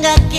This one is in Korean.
반갑게